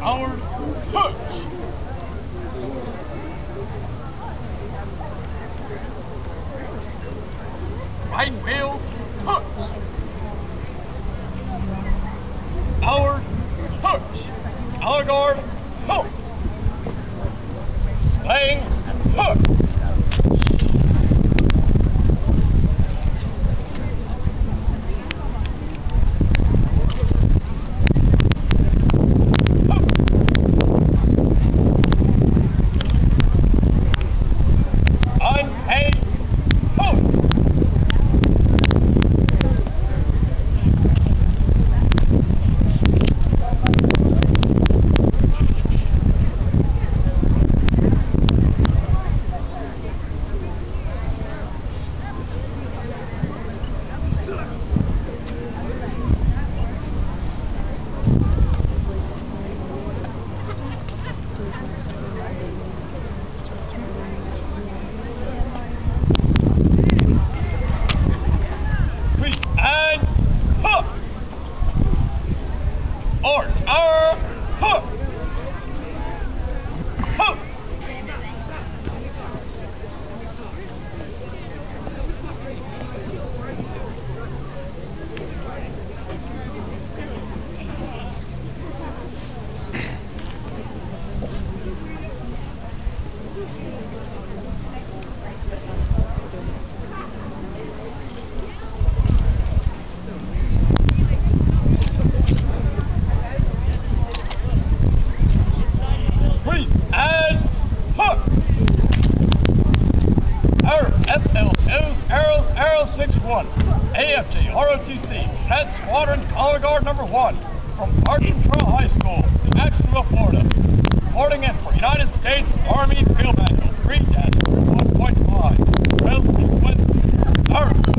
Howard Hooks. Squadron Color Guard number 1, from Trail High School, Jacksonville, Florida. Reporting in for United States Army Field Manual 3-1.5. Drill sequence, Earth.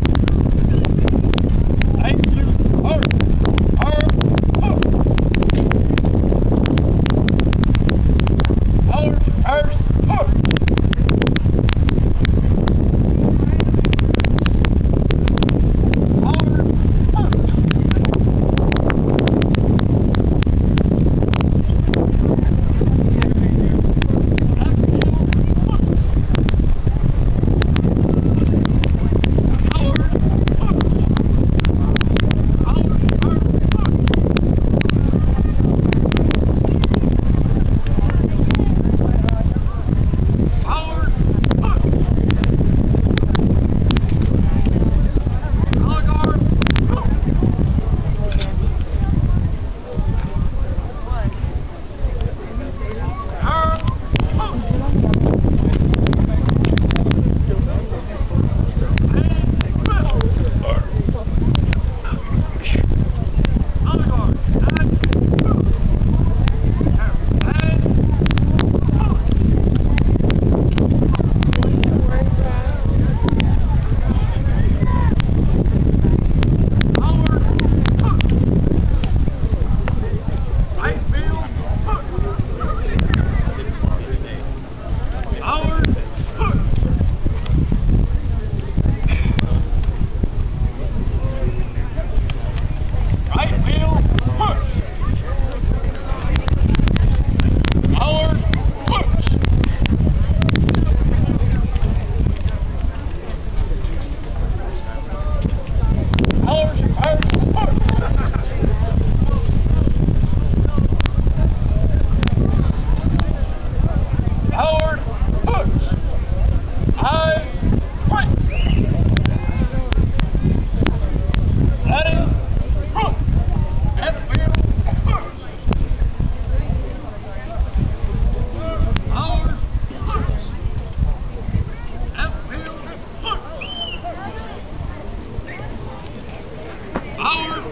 Howard,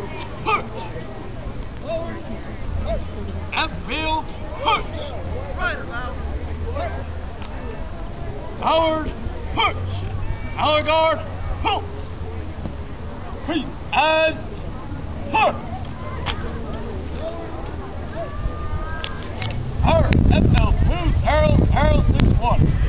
push. Left field, push. Right about. Howard, push. Allegard, halt. Peace and push. Howard, FL Blues, Arrows, Arrow 61.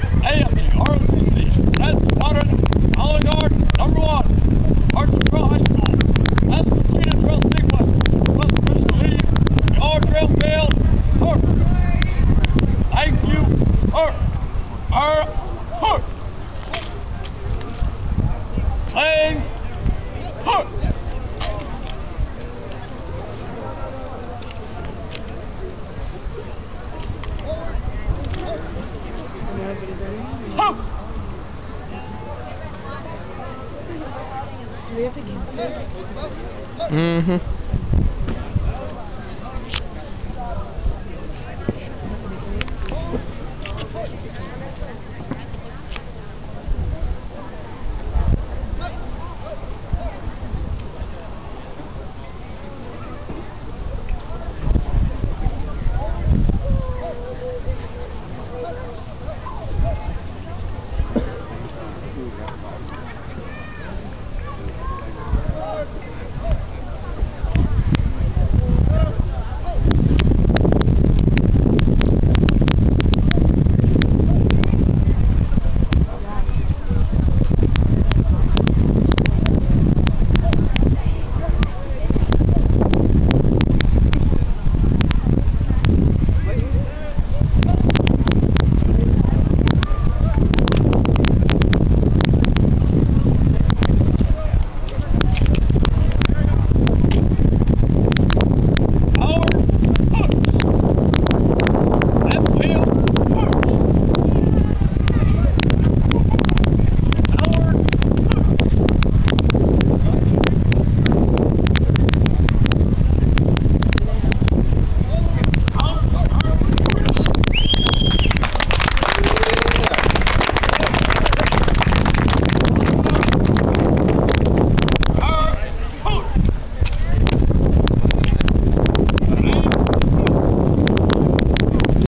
Mm-hmm.